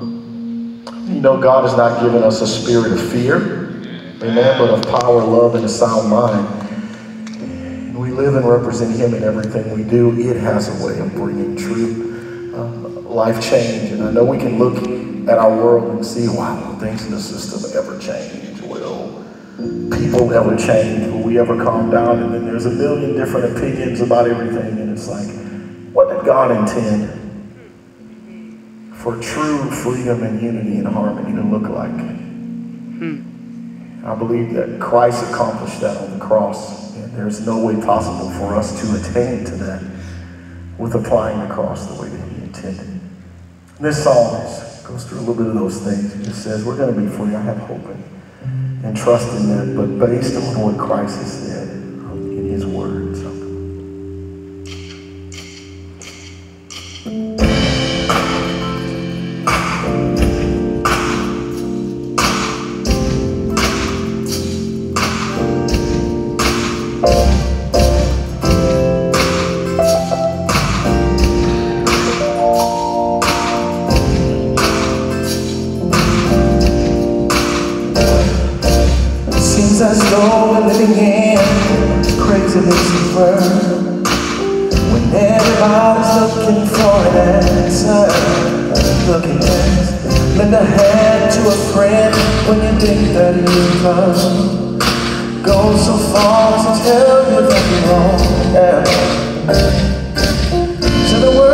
You know, God has not given us a spirit of fear, amen, but of power, love, and a sound mind. We live and represent Him in everything we do. It has a way of bringing true um, life change. And I know we can look at our world and see, wow, things in the system ever change? Will people ever change? Will we ever calm down? And then there's a million different opinions about everything. And it's like, what did God intend? For true freedom and unity and harmony to look like. Hmm. I believe that Christ accomplished that on the cross, and there's no way possible for us to attain to that with applying the cross the way that He intended. This is, goes through a little bit of those things. It just says, We're going to be free. I have hope and, and trust in that, but based on what Christ has said in His Word. So. things I stole in the beginning Craziness confirmed When everybody's looking for an answer Looking at Lend a hand to a friend When you think that you've gone Go so far to tell you that you're wrong. Yeah. To the world